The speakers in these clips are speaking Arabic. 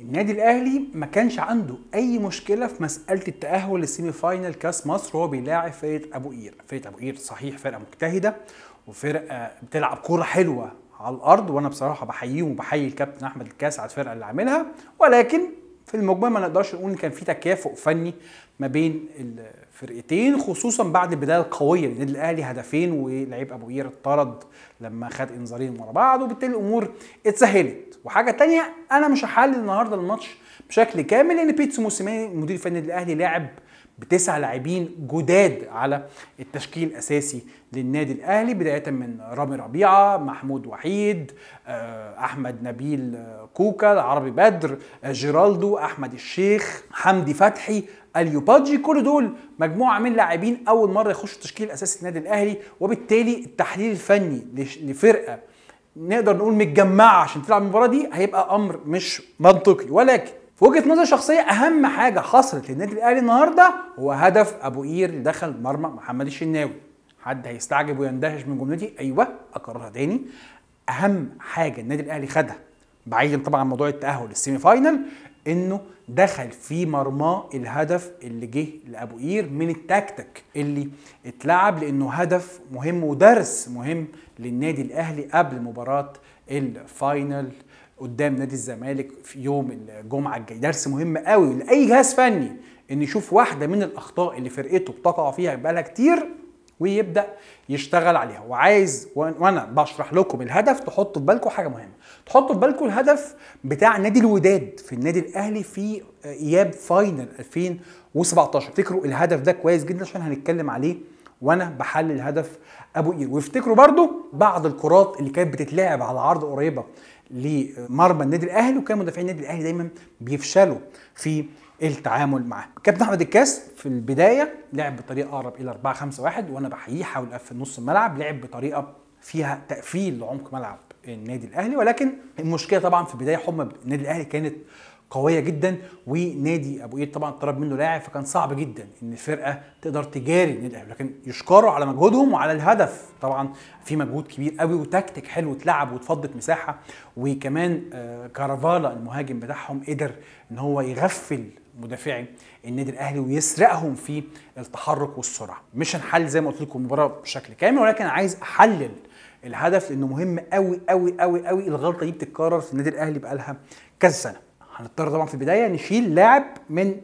النادي الأهلي ما كانش عنده أي مشكلة في مسألة التأهل للسيمي فاينل كأس مصر وهو بيلاعب فرقة أبو قير. فرقة أبو قير صحيح فرقة مجتهدة وفرقة بتلعب كورة حلوة على الأرض وأنا بصراحة بحييهم وبحيي الكابتن أحمد الكاس على الفرقة اللي عاملها. ولكن في المجمل ما نقدرش نقول إن كان في تكافؤ فني ما بين الفرقتين خصوصا بعد البداية القوية للنادي الأهلي هدفين ولعيب أبو قير اتطرد لما خد إنذارين ورا بعض وبالتالي الأمور اتسهلت. وحاجة تانية أنا مش هحلل النهارده الماتش بشكل كامل لأن بيتسو موسيماني مدير فني الأهلي لاعب بتسع لاعبين جداد على التشكيل الأساسي للنادي الأهلي بداية من رامي ربيعة محمود وحيد أحمد نبيل كوكا العربي بدر جيرالدو أحمد الشيخ حمدي فتحي اليوباجي. كل دول مجموعة من لاعبين أول مرة يخشوا التشكيل الاساسي النادي الأهلي وبالتالي التحليل الفني لفرقة نقدر نقول متجمعة عشان تلعب المباراة دي هيبقى أمر مش منطقي. ولكن في وجهة نظر شخصية أهم حاجة حصلت للنادي الأهلي النهارده هو هدف أبو قير اللي دخل مرمى محمد الشناوي. حد هيستعجب ويندهش من جملتي؟ أيوه أكررها تاني. أهم حاجة النادي الأهلي خدها بعيدا طبعا عن موضوع التأهل لل semi-final انه دخل في مرماه الهدف اللي جه لابو قير من التكتك اللي اتلعب لأنه هدف مهم ودرس مهم للنادي الاهلي قبل مباراة ال final قدام نادي الزمالك في يوم الجمعة الجاي. درس مهم قوي لأي جهاز فني إن يشوف واحدة من الأخطاء اللي فرقته بتقع فيها بقالها كتير ويبدأ يشتغل عليها. وعايز وأنا بشرح لكم الهدف تحطوا في بالكم حاجة مهمة. تحطوا في بالكم الهدف بتاع نادي الوداد في النادي الأهلي في إياب final 2017 افتكروا الهدف ده كويس جدا عشان هنتكلم عليه وأنا بحلل هدف أبو قير وافتكروا برضو بعض الكرات اللي كانت بتتلعب على عرض قريبة لمرمى النادي الأهلي وكان مدافعين النادي الأهلي دايما بيفشلوا في التعامل معاه. كابتن أحمد الكاس في البداية لعب بطريقة أقرب إلى 4 5 1 وأنا بحييه حاول يقفل نص الملعب لعب بطريقة فيها تقفيل لعمق ملعب النادي الأهلي. ولكن المشكلة طبعا في البداية حمى النادي الأهلي كانت قوية جدا ونادي أبو قير طبعا طلب منه لاعب فكان صعب جدا إن الفرقة تقدر تجاري النادي الأهلي. لكن يشكروا على مجهودهم وعلى الهدف. طبعا في مجهود كبير قوي وتكتيك حلو اتلعب واتفضت مساحة. وكمان كارافالا المهاجم بتاعهم قدر إن هو يغفل مدافعي النادي الأهلي ويسرقهم في التحرك والسرعة. مش هنحل زي ما قلت لكم المباراه بشكل كامل ولكن عايز أحلل الهدف لأنه مهم قوي قوي قوي قوي الغلطة دي بتتكرر في النادي الأهلي بقالها كذا سنة. هنضطر طبعا في البداية نشيل لاعب من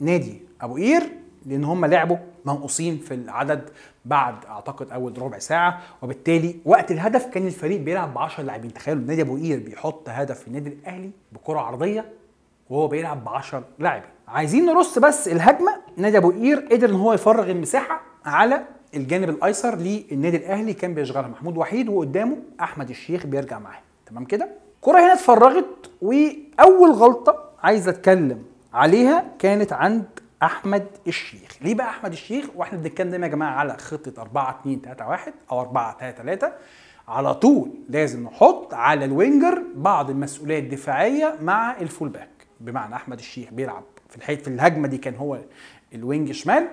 نادي أبو قير لأن هم لعبوا منقوصين في العدد بعد أعتقد أول ربع ساعة. وبالتالي وقت الهدف كان الفريق بيلعب ب 10 لاعبين. تخيلوا نادي أبو قير بيحط هدف في النادي الأهلي بكرة عرضية وهو بيلعب ب 10 لاعبين. عايزين نرص بس الهجمة. نادي أبو قير قدر إن هو يفرغ المساحة على الجانب الأيسر للنادي الأهلي. كان بيشغلها محمود وحيد وقدامه أحمد الشيخ بيرجع معاه تمام كده؟ الكره هنا اتفرغت وأول غلطة عايز أتكلم عليها كانت عند أحمد الشيخ. ليه بقى أحمد الشيخ؟ وإحنا بنتكلم دايما يا جماعة على خطة 4 2 3 1 أو 4 3 3 على طول لازم نحط على ال winger بعض المسؤوليه الدفاعية مع ال full back. بمعنى أحمد الشيخ بيلعب في الحقيقة في الهجمة دي كان هو ال wing شمال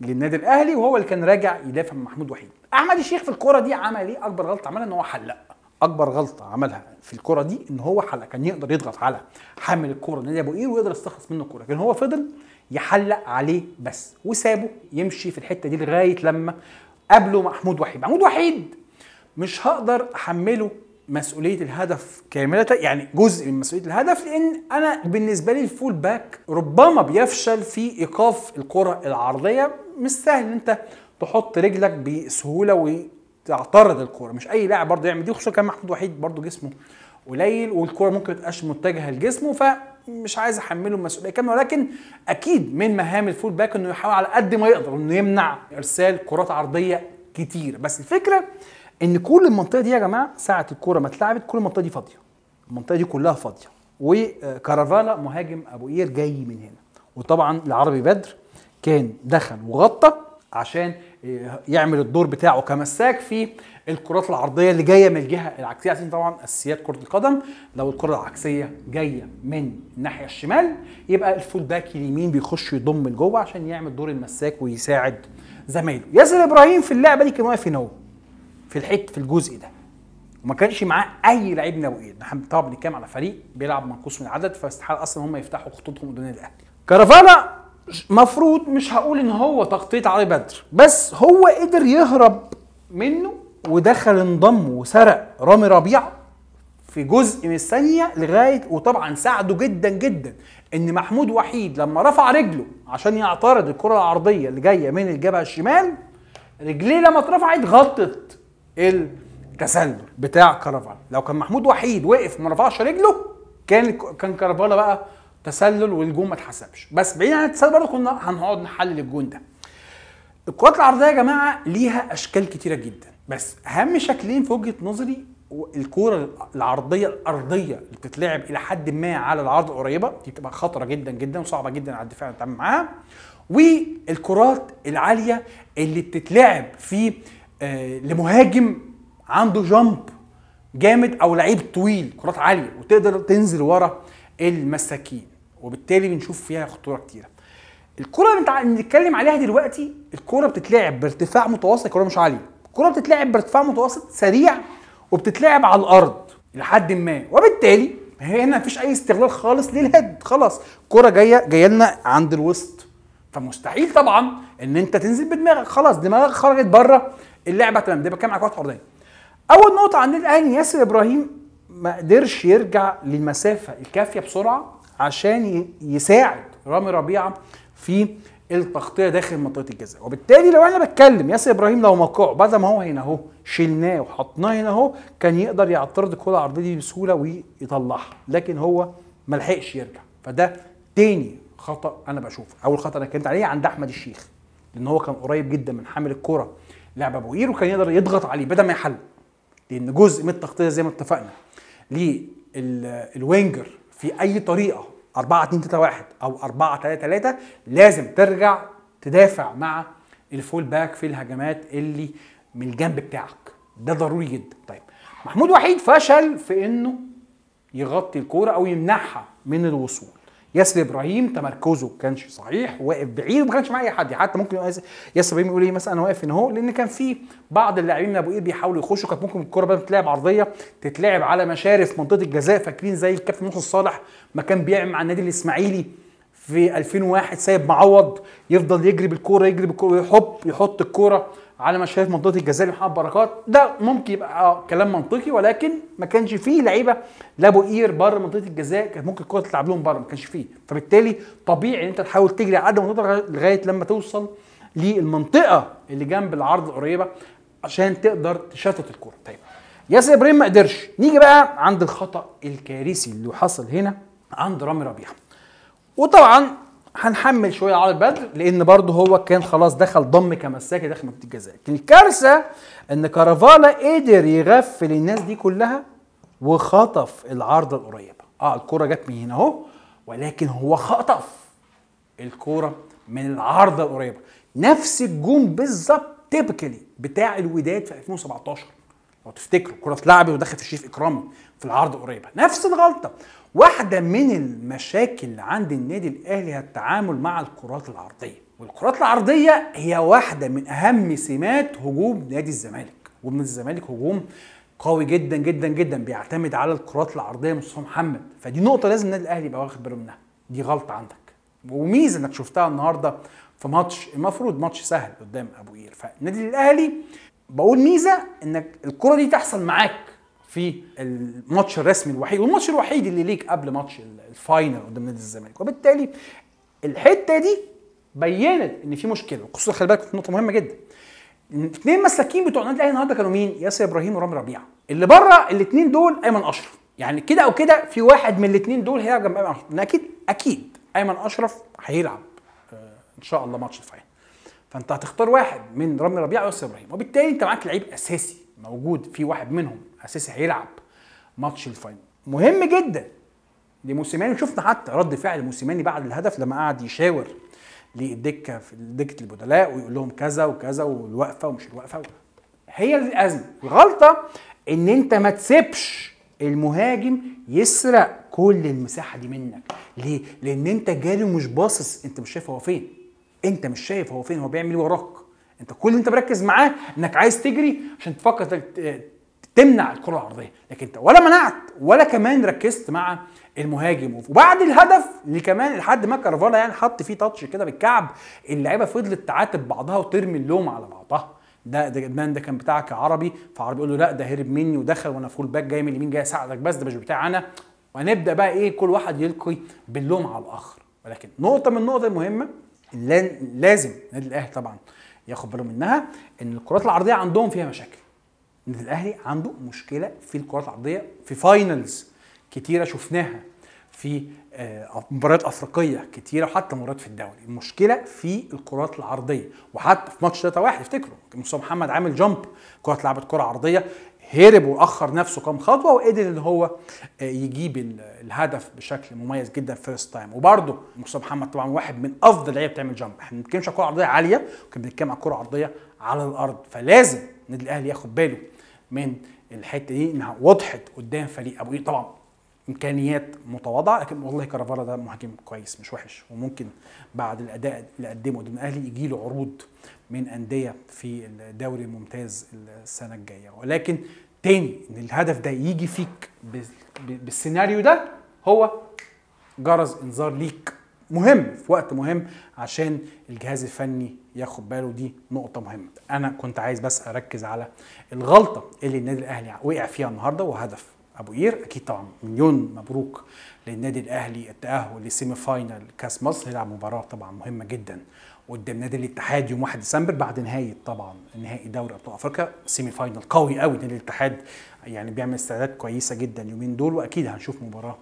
للنادي الأهلي وهو اللي كان راجع يدافع من محمود وحيد. أحمد الشيخ في الكوره دي عمل إيه؟ أكبر غلطة عملها إن هو حلق. أكبر غلطة عملها في الكرة دي إن هو حلق. كان يقدر يضغط على حامل الكرة نادي أبو قير ويقدر يستخلص منه الكرة. لكن هو فضل يحلق عليه بس وسابه يمشي في الحتة دي لغاية لما قابله محمود وحيد. محمود وحيد مش هقدر أحمله مسؤولية الهدف كاملة يعني جزء من مسؤولية الهدف لأن أنا بالنسبة لي الفول باك ربما بيفشل في إيقاف الكرة العرضية. مش سهل إن أنت تحط رجلك بسهولة وتعترض الكره مش أي لاعب برضه يعمل دي خصوصا كان محمود وحيد برضه جسمه قليل والكرة ممكن تبقاش متجهة لجسمه فمش عايز أحمله المسؤوليه كاملة. ولكن أكيد من مهام الفول باك إنه يحاول على قد ما يقدر إنه يمنع إرسال كرات عرضية كتير. بس الفكرة إن كل المنطقة دي يا جماعة ساعة الكورة ما اتلعبت كل المنطقة دي فاضية. المنطقة دي كلها فاضية. وكارافالا مهاجم أبو قير جاي من هنا. وطبعا العربي بدر كان دخل وغطى عشان يعمل الدور بتاعه كمساك في الكرات العرضية اللي جاية من الجهة العكسية. عشان طبعا أساسيات كرة القدم لو الكرة العكسية جاية من الناحية الشمال يبقى الفول باك اليمين بيخش يضم لجوه عشان يعمل دور المساك ويساعد زمايله. ياسر إبراهيم في اللعبة دي كان واقف هنا في الحتة في الجزء ده. وما كانش معاه أي لعيب من ابو قير إحنا طبعا بنتكلم على فريق بيلعب منقوص من العدد فاستحاله أصلا هم يفتحوا خطوطهم قدام الأهلي. كارفالا مفروض مش هقول إن هو تغطية علي بدر بس هو قدر يهرب منه ودخل انضم وسرق رامي ربيعه في جزء من الثانية لغايه وطبعا ساعده جدا جدا إن محمود وحيد لما رفع رجله عشان يعترض الكرة العرضية اللي جاية من الجبهة الشمال رجليه لما اترفعت غطت. التسلل بتاع كرفال لو كان محمود وحيد وقف ما رفعش رجله كان كان كرفالا بقى تسلل والجون ما اتحسبش. بس بعيد عن التسلل برضه كنا هنقعد نحلل الجون ده. الكرات العرضية يا جماعة ليها أشكال كتيرة جدا. بس أهم شكلين في وجهة نظري الكوره العرضية الأرضية اللي بتتلعب إلى حد ما على العرض القريبه دي بتبقى خطرة جدا جدا وصعبة جدا على الدفاع نتعامل معاها. والكرات العالية اللي بتتلعب في لمهاجم عنده جامب جامد أو لعيب طويل كرات عالية وتقدر تنزل ورا المساكين. وبالتالي بنشوف فيها خطورة كتيرة. الكرة اللي بنتكلم عليها دلوقتي الكرة بتتلعب بارتفاع متوسط الكرة مش عالية. الكرة بتتلعب بارتفاع متوسط سريع وبتتلعب على الأرض لحد ما. وبالتالي هنا مفيش أي استغلال خالص للهيد. خلاص كرة جاية جاية لنا عند الوسط. فمستحيل طبعا إن أنت تنزل بدماغك. خلاص دماغك خرجت بره. اللعبة تمام. ده بتكلم على كره عرضيه أول نقطة عند الأهلي ياسر إبراهيم ما قدرش يرجع للمسافة الكافية بسرعة عشان يساعد رامي ربيعة في التغطية داخل منطقة الجزاء. وبالتالي لو أنا بتكلم ياسر إبراهيم لو موقعه بدل ما هو هنا أهو شلناه وحطناه هنا أهو كان يقدر يعترض الكرة العرضيه دي بسهولة ويطلعها. لكن هو ما لحقش يرجع. فده تاني خطأ أنا بشوفه. أول خطأ أنا اتكلمت عليه عند أحمد الشيخ لأن هو كان قريب جدا من حامل الكرة. لعب أبو قير وكان يقدر يضغط عليه بدل ما يحلق لأن جزء من التغطية زي ما اتفقنا لل winger في أي طريقة 4 2 3 1 أو 4 3 3 لازم ترجع تدافع مع ال full back في الهجمات اللي من الجنب بتاعك. ده ضروري جدا. طيب محمود وحيد فشل في إنه يغطي الكورة أو يمنعها من الوصول. ياسر إبراهيم تمركزه ما كانش صحيح واقف بعيد وما كانش معاه أي حد. حتى ممكن ياسر إبراهيم يقول إيه مثلا أنا واقف هنا أهو لأن كان في بعض اللاعبين من أبو قير بيحاولوا يخشوا. كانت ممكن الكوره بدل تتلعب عرضية تتلعب على مشارف منطقة الجزاء فاكرين زي الكابتن محسن صالح ما كان بيعمل مع النادي الإسماعيلي في 2001 سايب معوض يفضل يجري بالكورة يجري بالكورة ويحط يحط الكورة على مشاهد منطقة الجزاء لمحمد بركات ده ممكن يبقى كلام منطقي ولكن ما كانش فيه لعيبة لابو قير بره منطقة الجزاء كانت ممكن الكوره تلعب لهم بره ما كانش فيه. فبالتالي طبيعي إن أنت تحاول تجري عدد منطقه لغايه لما توصل للمنطقة اللي جنب العرض القريبه عشان تقدر تشتت الكوره طيب ياسر إبراهيم ما قدرش. نيجي بقى عند الخطأ الكارثي اللي حصل هنا عند رامي ربيعة. وطبعا هنحمل شوية على البدر لأن برضه هو كان خلاص دخل ضم كمساكي داخل منطقة الجزاء لكن الكارثة إن كارافالا قدر يغفل الناس دي كلها وخطف العارضه القريبه آه الكره جت من هنا أهو ولكن هو خطف الكره من العارضه القريبه نفس الجون بالظبط تيبيكالي بتاع الوداد في 2017 لو تفتكروا الكره اتلعبت ودخلت في الشريف إكرامي في العارضه القريبه نفس الغلطة. واحدة من المشاكل اللي عند النادي الأهلي هي التعامل مع الكرات العرضية. والكرات العرضية هي واحدة من أهم سمات هجوم نادي الزمالك. هجوم نادي الزمالك هجوم قوي جدا جدا جدا. بيعتمد على الكرات العرضية مصطفى محمد. فدي نقطة لازم النادي الأهلي يبقى واخد باله منها. دي غلطة عندك. وميزة إنك شفتها النهارده في ماتش المفروض ماتش سهل قدام أبو قير. فالنادي الأهلي بقول ميزة إنك الكرة دي تحصل معاك في الماتش الرسمي الوحيد والماتش الوحيد اللي ليك قبل ماتش ال final قدام نادي الزمالك. وبالتالي الحتة دي بينت إن في مشكلة خصوصا خلي بالك في نقطة مهمة جدا. الاثنين مساكين بتوع النادي الأهلي النهارده كانوا مين؟ ياسر إبراهيم ورامي ربيعة. اللي بره الاثنين دول أيمن أشرف. يعني كده أو كده في واحد من الاثنين دول هيلعب جنب أيمن أشرف. أكيد أكيد أيمن أشرف هيلعب إن شاء الله ماتش ال final فانت هتختار واحد من رامي ربيعه وياسر إبراهيم. وبالتالي انت معاك لعيب أساسي موجود في واحد منهم أساسي هيلعب ماتش ال final. مهم جدا لموسيماني شفنا حتى رد فعل موسيماني بعد الهدف لما قعد يشاور للدكة في دكه البدلاء ويقول لهم كذا وكذا والوقفة ومش الوقفة. هي الأزمة. الغلطة إن أنت ما تسيبش المهاجم يسرق كل المساحة دي منك. ليه؟ لأن أنت جاري ومش باصص. أنت مش شايف هو فين. انت مش شايف هو فين هو بيعمل إيه وراك. انت كل اللي انت مركز معاه انك عايز تجري عشان تفكر تمنع الكرة العرضية. لكن انت ولا منعت ولا كمان ركزت مع المهاجم. وبعد الهدف اللي كمان لحد ما كارفالا يعني حط فيه touch كده بالكعب اللعيبة فضلت تعاتب بعضها وترمي اللوم على بعضها. ده ده ال man ده كان بتاعك يا عربي. فعربي يقول له لا ده هرب مني ودخل وأنا full back جاي من اليمين جاي اساعدك بس ده مش بتاعي أنا. وهنبدا بقى إيه كل واحد يلقي باللوم على الآخر. ولكن نقطة من النقط المهمة لازم النادي الأهلي طبعا ياخد باله منها إن الكرات العرضية عندهم فيها مشاكل. النادي الأهلي عنده مشكلة في الكرات العرضية في finals كتيرة شفناها في آه، مباريات أفريقية كتيرة وحتى مباريات في الدوري. المشكلة في الكرات العرضية. وحتى في ماتش 3 1 افتكروا مصطفى محمد عامل jump كرة اتلعبت كرة عرضية. هرب وأخر نفسه كام خطوة وقدر إن هو آه، يجيب ال- الهدف بشكل مميز جدا first time وبرده مصطفى محمد طبعا واحد من أفضل اللعيبه بتعمل jump إحنا ما بنتكلمش على كرة عرضية عالية كنا بنتكلم على كرة عرضية على الأرض. فلازم النادي الأهلي ياخد باله من الحتة دي إنها وضحت قدام فريق أبو طبعا إمكانيات متواضعة لكن والله كرافالا ده مهاجم كويس مش وحش. وممكن بعد الأداء اللي قدمه قدام الأهلي يجي له عروض من أندية في الدوري الممتاز السنة الجاية. ولكن تاني إن الهدف ده يجي فيك بال- بالسيناريو ده هو جرس إنذار ليك. مهم في وقت مهم عشان الجهاز الفني ياخد باله. دي نقطة مهمة. أنا كنت عايز بس أركز على الغلطة اللي النادي الأهلي وقع فيها النهاردة وهدف. أبو قير أكيد طبعا مليون مبروك للنادي الأهلي التأهل ل semi final كأس مصر. يلعب مباراة طبعا مهمة جدا قدام نادي الاتحاد يوم 1 ديسمبر بعد نهاية طبعا نهائي دوري أبطال أفريقيا. semi final قوي قوي نادي الاتحاد يعني بيعمل استعدادات كويسة جدا اليومين دول وأكيد هنشوف مباراة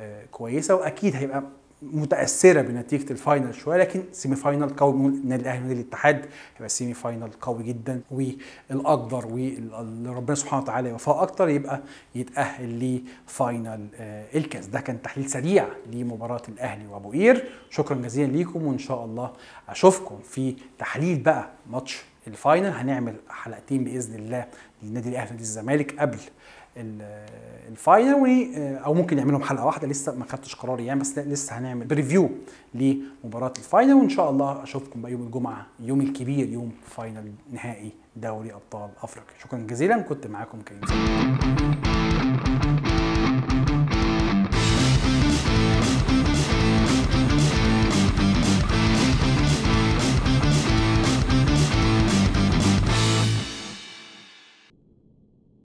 آه، كويسة وأكيد هيبقى متأثرة بنتيجة ال final شوية لكن semi final قوي. من النادي الأهلي ونادي الاتحاد هيبقى semi final قوي جدا والاقدر واللي ربنا سبحانه وتعالى يوفقه أكتر يبقى يتأهل ل final آه، الكاس. ده كان تحليل سريع لمباراة الأهلي وأبو قير. شكرا جزيلا ليكم وإن شاء الله أشوفكم في تحليل بقى ماتش ال final هنعمل حلقتين بإذن الله للنادي الأهلي ونادي الزمالك قبل ال final و- أو ممكن نعملهم حلقة واحدة. لسه ما خدتش قراري يعني بس لسه هنعمل preview لمباراة ال final وإن شاء الله أشوفكم بقى يوم الجمعة يوم الكبير يوم final نهائي دوري أبطال أفريقيا. شكرا جزيلا كنت معاكم كريم.